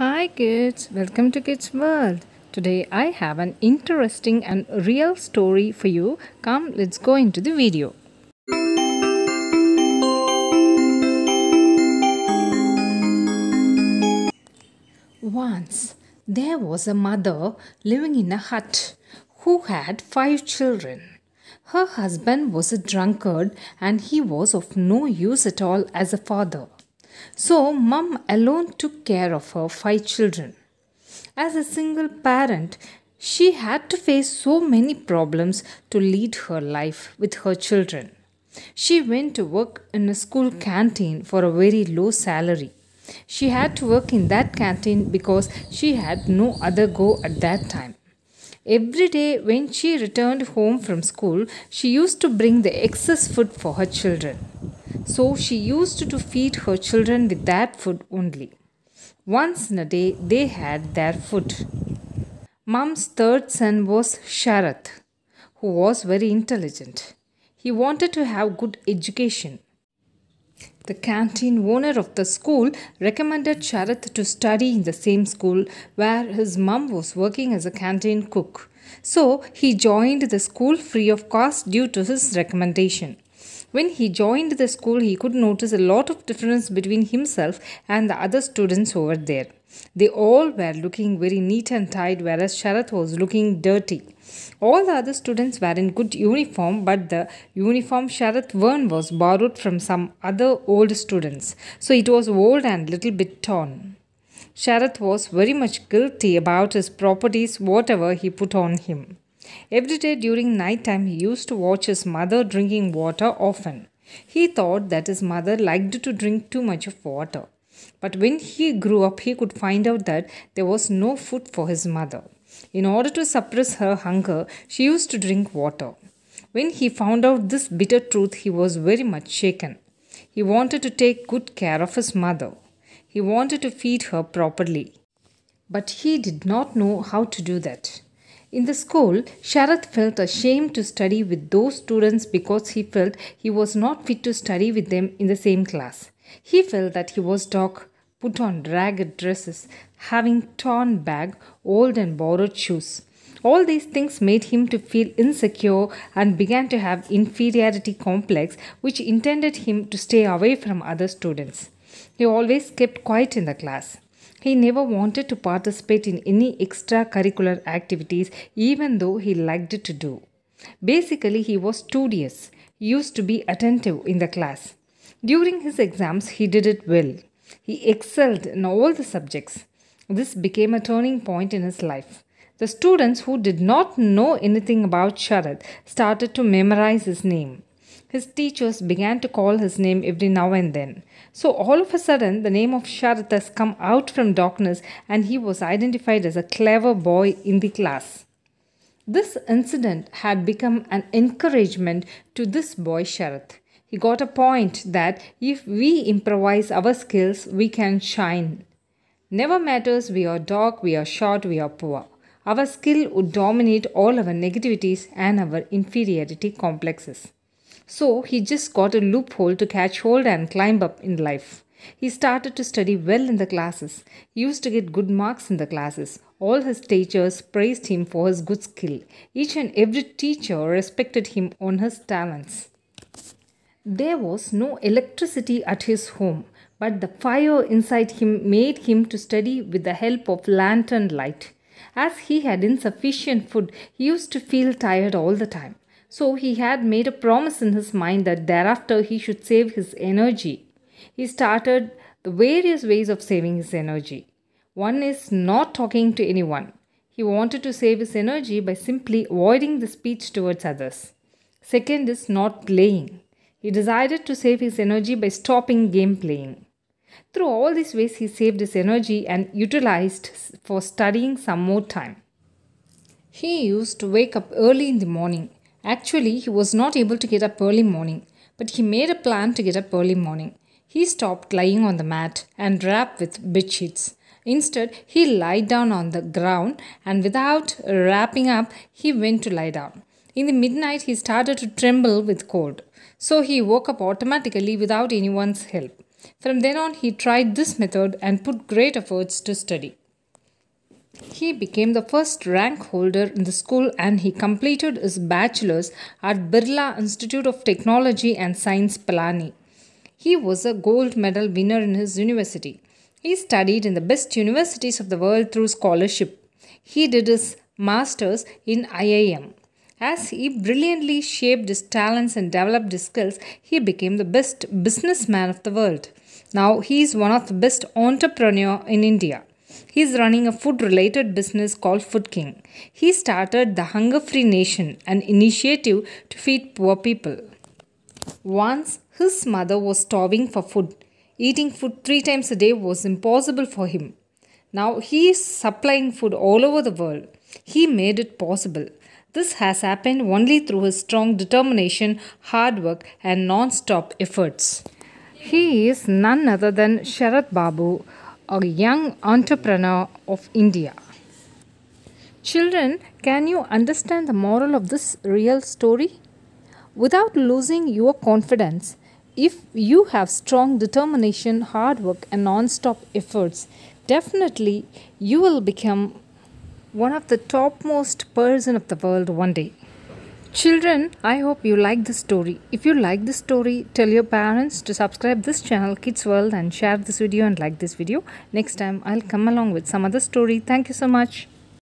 Hi kids, welcome to Kids World. Today I have an interesting and real story for you. Come, let's go into the video. Once there was a mother living in a hut who had five children. Her husband was a drunkard and he was of no use at all as a father. So, mum alone took care of her five children. As a single parent, she had to face so many problems to lead her life with her children. She went to work in a school canteen for a very low salary. She had to work in that canteen because she had no other go at that time. Every day when she returned home from school, she used to bring the excess food for her children. So she used to feed her children with that food only. Once in a day, they had their food. Mum's third son was Sharath, who was very intelligent. He wanted to have good education. The canteen owner of the school recommended Sharath to study in the same school where his mum was working as a canteen cook. So he joined the school free of cost due to his recommendation. When he joined the school, he could notice a lot of difference between himself and the other students over there. They all were looking very neat and tight, whereas Sharath was looking dirty. All the other students were in good uniform, but the uniform Sharath worn was borrowed from some other old students, so it was old and little bit torn. Sharath was very much guilty about his properties, whatever he put on him. Every day during night time, he used to watch his mother drinking water often. He thought that his mother liked to drink too much of water. But when he grew up, he could find out that there was no food for his mother. In order to suppress her hunger, she used to drink water. When he found out this bitter truth, he was very much shaken. He wanted to take good care of his mother. He wanted to feed her properly. But he did not know how to do that. In the school, Sharath felt ashamed to study with those students because he felt he was not fit to study with them in the same class. He felt that he was dark, put on ragged dresses, having torn bag, old and borrowed shoes. All these things made him to feel insecure and began to have inferiority complex which intended him to stay away from other students. He always kept quiet in the class. He never wanted to participate in any extracurricular activities, even though he liked to do. Basically, he was studious. He used to be attentive in the class. During his exams, he did it well. He excelled in all the subjects. This became a turning point in his life. The students who did not know anything about Sharath started to memorize his name. His teachers began to call his name every now and then. So all of a sudden, the name of Sharath has come out from darkness and he was identified as a clever boy in the class. This incident had become an encouragement to this boy Sharath. He got a point that if we improvise our skills, we can shine. Never matters we are dark, we are short, we are poor. Our skill would dominate all our negativities and our inferiority complexes. So he just got a loophole to catch hold and climb up in life. He started to study well in the classes. He used to get good marks in the classes. All his teachers praised him for his good skill. Each and every teacher respected him on his talents. There was no electricity at his home, but the fire inside him made him to study with the help of lantern light. As he had insufficient food, he used to feel tired all the time. So he had made a promise in his mind that thereafter he should save his energy. He started the various ways of saving his energy. One is not talking to anyone. He wanted to save his energy by simply avoiding the speech towards others. Second is not playing. He decided to save his energy by stopping game playing. Through all these ways, he saved his energy and utilized for studying some more time. He used to wake up early in the morning Actually, he was not able to get up early morning, but he made a plan to get up early morning. He stopped lying on the mat and wrapped with bed sheets. Instead, he lied down on the ground and without wrapping up, he went to lie down. In the midnight, he started to tremble with cold. So he woke up automatically without anyone's help. From then on, he tried this method and put great efforts to study. He became the first rank holder in the school and he completed his bachelor's at Birla Institute of Technology and Science, Pilani. He was a gold medal winner in his university. He studied in the best universities of the world through scholarship. He did his master's in IIM. As he brilliantly shaped his talents and developed his skills, he became the best businessman of the world. Now he is one of the best entrepreneur in India. He is running a food related business called Food King. He started the Hunger Free Nation, an initiative to feed poor people. Once his mother was starving for food. Eating food three times a day was impossible for him. Now he is supplying food all over the world. He made it possible. This has happened only through his strong determination, hard work, and non stop efforts. He is none other than Sharath Babu, a young entrepreneur of India. Children, can you understand the moral of this real story? Without losing your confidence, if you have strong determination, hard work, and non stop efforts, definitely you will become one of the topmost person of the world one day. Children, I hope you like this story. If you like this story, tell your parents to subscribe this channel Kids World and share this video and like this video. Next time I'll come along with some other story. Thank you so much.